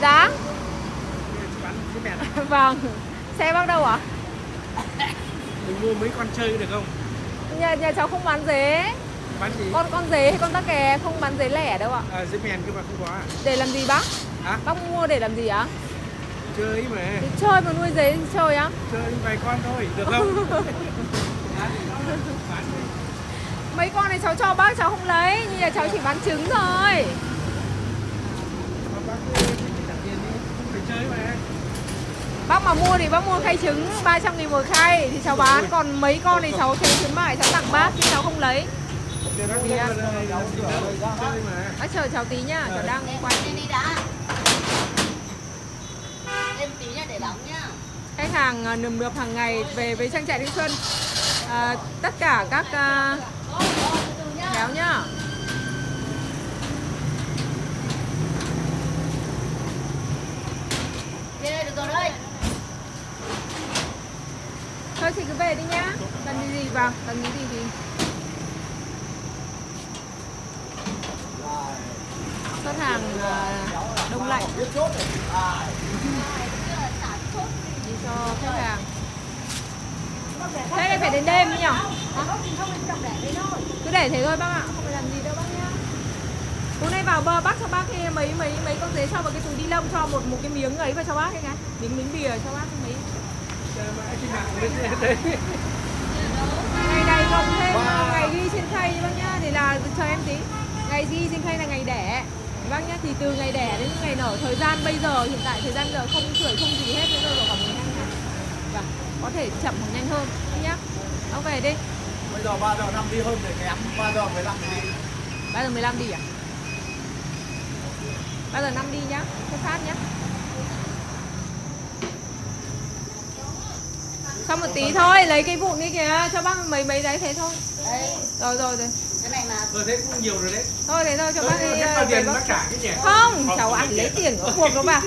Mẹt Vâng. Xe bác đâu ạ? mình mua mấy con chơi được không? Nhà, nhà cháu không bán dế. Bán gì? Con con dế hay con tắc kè không bán dế lẻ đâu ạ. À, dế mèn cơ mà không có à? Để làm gì bác? hả? Bác mua để làm gì ạ? chơi mà. Để chơi mà nuôi dế chơi á. Chơi vài con thôi được không? Mấy con này cháu cho bác cháu không lấy. Nhưng nhà cháu chỉ bán trứng thôi Mà bác cứ trả tiền đi phải chơi mà Bác mà mua thì bác mua khay trứng 300 nghìn một khay. Thì cháu bán Còn mấy con thì cháu thêm khuyến mại cháu tặng bác chứ cháu không lấy. Thì à. Bác chờ cháu tí nhá Cháu đang quay. Đi đi đã. Em tí nhá để đóng nhá. Khách hàng à, nườm nượp hàng ngày về với trang trại Thanh Xuân. À, tất cả các à, kéo nhá Đi đây được rồi đây thôi chị cứ về đi nhá. Cần gì gì? Vào cần cái gì thì xuất hàng à, đông lạnh. Đi cho khách hàng. Thế này phải đến đêm nhỉ? Cứ để thế thôi bác ạ, không phải làm gì đâu bác nhá. Nay vào bờ bác cho bác mấy mấy mấy con dế cho vào cái túi đi lông cho một một cái miếng ấy vào cho bác cái này miếng miếng bìa cho bác. mấy mãi trên mạng lên đây ngày này cộng thêm ngày ghi trên khay bác nhá thì là chờ em tí. Ngày ghi trên khay là ngày đẻ. Bác nhá thì từ ngày đẻ đến ngày nở thời gian bây giờ hiện tại thời gian giờ không sưởi không gì hết bây giờ khoảng 12 ngày và có thể chậm hoặc nhanh hơn bác nhá. Bác về đi. Bây giờ 3 giờ 5 đi hơn để kém 3 giờ 15 thì đi. 3 giờ 15 đi à? 3 giờ 5 đi nhá cho phát nhá Xong một tí thôi, lấy cái vụn đi kìa, cho bác mấy mấy đấy thế thôi. Đây Rồi rồi rồi. Cái này mà Ờ thế cũng nhiều rồi đấy. Thôi thế thôi cho bác đi ờ, bao về tiền bác bác trả cái nhỉ? Không, cháu ăn lấy tiền của cuộc đâu bà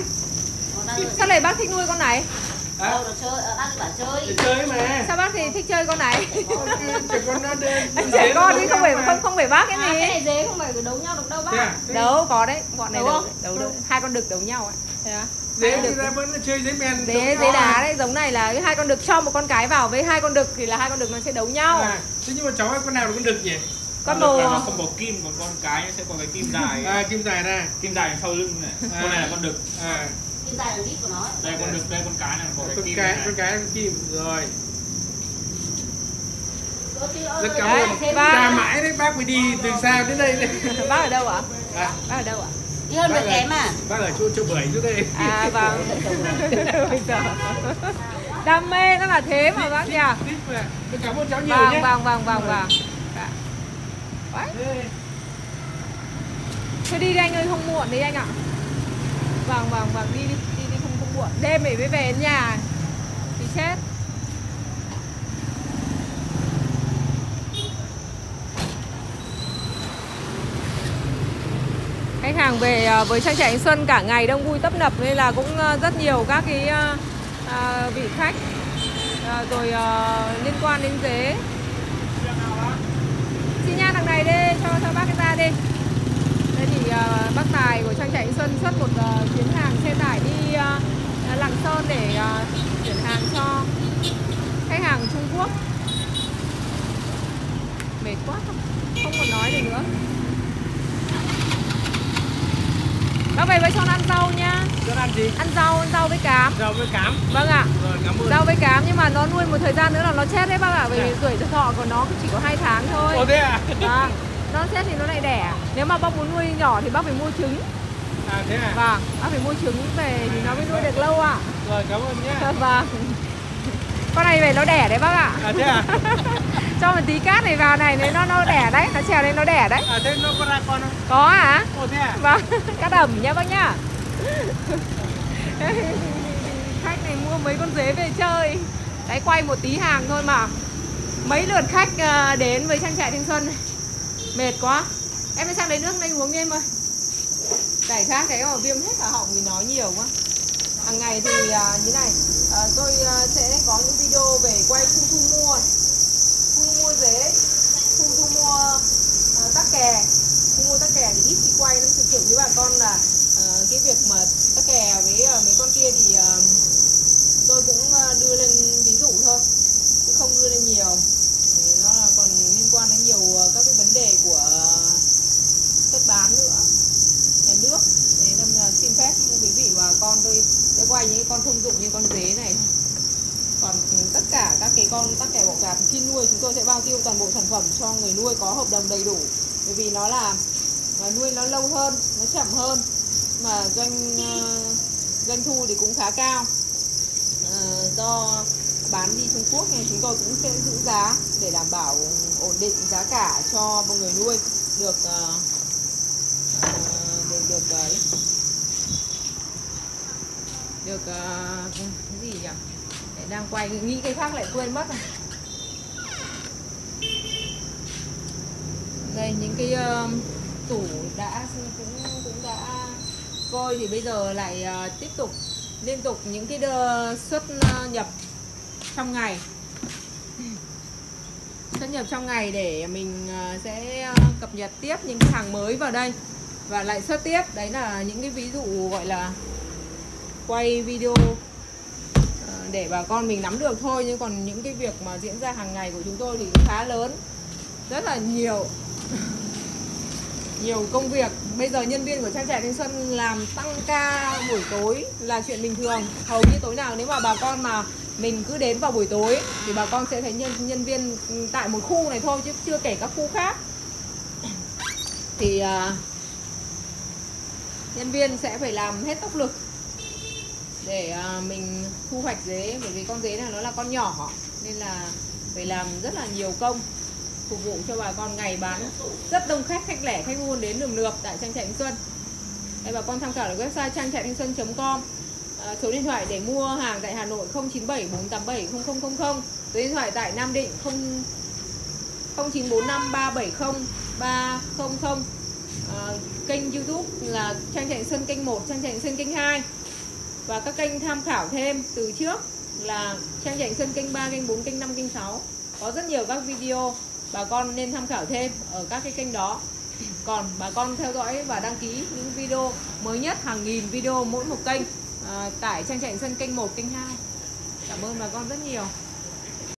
Sao lại bác thích nuôi con này? Hả? Đâu được chơi, ở đang bảo chơi. Để chơi mà. Sao bác thì thích chơi con này? Trẻ con nó đi trẻ con đi không phải không không phải bác cái À, cái gì này dế không phải đấu nhau được đâu Thế bác à? Thế Đấu có đấy, bọn này Đấu đấu, đấu, hai con đực đấu nhau ấy Thế á? Dế đực ra vẫn là chơi dế mèn dế dế đá đấy giống này là hai con đực cho một con cái vào với hai con đực thì là hai con đực nó sẽ đấu nhau. À, Thế nhưng mà cháu ơi, con nào là con đực nhỉ? con Con đực là màu nó không có kim còn con cái nó sẽ có cái kim dài. À, kim dài ra. Kim dài sau lưng này. À. con này là con đực. À, Cái dài là của nó đây con đực đây con cái này có cái con kim cái, này con cái con kim. Rồi. Rất cảm ơn. Vâng. Ra mãi đấy, bác mới đi từ xa đến đây đấy bác ở đâu ạ? À, bác ở đâu ạ Đi hơn Bác kém à? Bác ở chỗ chỗ bưởi chỗ đây à vâng. Bây giờ. Đam mê nó là thế mà bác nhỉ? Cảm ơn cháu nhiều vâng nhé. vâng vâng vâng vâng. Dạ. Thôi đi đi anh ơi không muộn đi anh ạ. Vâng vâng vâng đi đi đi đi không không muộn. Đêm để mới về đến nhà. Thì chết hàng về à, với trang trại Xuân cả ngày đông vui tấp nập nên là cũng à, rất nhiều các cái à, vị khách rồi liên quan đến dế Chị Nha thằng này đi, cho cho bác cái đi. Đây thì bác Tài của trang trại Xuân xuất một chuyến hàng xe tải đi Lạng Sơn để chuyển hàng cho khách hàng Trung Quốc. Mệt quá, không không còn nói được nữa. Bác về với cho nó ăn rau nha. Ăn gì? ăn rau ăn rau với cám. Rau với cám. Vâng ạ. Rồi cảm ơn. Rau với cám nhưng mà nó nuôi một thời gian nữa là nó chết đấy bác ạ bởi vì tuổi thọ của nó chỉ có hai tháng thôi. Ồ thế à? Vâng, nó chết thì nó lại đẻ. Nếu mà bác muốn nuôi nhỏ thì bác phải mua trứng. À thế à? Vâng, bác phải mua trứng về thì nó mới nuôi được lâu ạ. Rồi cảm ơn nhé Vâng. Con này về nó đẻ đấy bác ạ. À thế à? Cho một tí cát này vào này nếu nó nó đẻ đấy, nó trèo lên nó đẻ đấy À thế nó có ra con không? Có hả? Ồ thế à? Vâng, cát ẩm nhá bác nhá Khách này mua mấy con dế về chơi Đấy quay một tí hàng thôi mà Mấy lượt khách à, đến với trang trại Thanh Xuân này. Mệt quá Em đi sang lấy nước đây uống đi em ơi Giải khát cái mà viêm hết cả họng vì nói nhiều quá Hàng ngày thì à, như này à, Tôi sẽ có những video về quay khu thu mua này. Dế Thu thu mua uh, tắc kè. Thu mua tắc kè thì ít khi quay nó thực sự với bà con là uh, Cái việc mà tắc kè với ờ, mấy con kia thì uh, tôi cũng uh, đưa lên ví dụ thôi chứ không đưa lên nhiều. Thì nó là còn liên quan đến nhiều uh, các cái vấn đề của xuất bán nữa nhà nước. Thế nên là xin phép quý vị và con tôi sẽ quay những con thông dụng như con dế này thôi tất cả các cái con tắc kè bọ cạp khi nuôi chúng tôi sẽ bao tiêu toàn bộ sản phẩm cho người nuôi có hợp đồng đầy đủ. Bởi vì nó là và nuôi nó lâu hơn nó chậm hơn mà doanh ờ, doanh thu thì cũng khá cao. Ờ, do bán đi Trung Quốc nên chúng tôi cũng sẽ giữ giá để đảm bảo ổn định giá cả cho mọi người nuôi được ờ, được được cái được ờ, cái gì nhỉ? Đang quay nghĩ cái khác lại quên mất rồi. Đây những cái uh, tủ đã cũng cũng đã coi thì bây giờ lại uh, tiếp tục liên tục những cái đơ- xuất uh, nhập trong ngày. Xuất nhập trong ngày để mình uh, sẽ uh, cập nhật tiếp những cái hàng mới vào đây và lại xuất tiếp. Đấy là những cái ví dụ gọi là quay video để bà con mình nắm được thôi nhưng còn những cái việc mà diễn ra hàng ngày của chúng tôi thì cũng khá lớn. Rất là nhiều nhiều công việc. Bây giờ nhân viên của trang trại thanh xuân làm tăng ca buổi tối là chuyện bình thường. Hầu như tối nào nếu mà bà con mà mình cứ đến vào buổi tối thì bà con sẽ thấy nhân nhân viên tại một khu này thôi chứ chưa kể các khu khác. Thì uh, nhân viên sẽ phải làm hết tốc lực để à, mình thu hoạch dế bởi vì con dế này nó là con nhỏ nên là phải làm rất là nhiều công phục vụ cho bà con ngày bán rất đông khách khách lẻ khách buôn đến đường lượt tại trang trại Thanh Xuân. Đây bà con tham khảo được website trang trại thanh xuân.com à, số điện thoại để mua hàng tại Hà Nội 097 487 0000 số điện thoại tại Nam Định 0 0945 370 300 à, kênh YouTube là trang trại Sơn Xuân kênh 1 trang trại Sơn Xuân kênh 2 và các kênh tham khảo thêm từ trước là trang trại Thanh kênh 3 kênh 4 kênh 5 kênh 6 có rất nhiều các video bà con nên tham khảo thêm ở các cái kênh đó. Còn bà con theo dõi và đăng ký những video mới nhất hàng nghìn video mỗi một kênh à, tại trang trại sân kênh 1 kênh 2 cảm ơn bà con rất nhiều.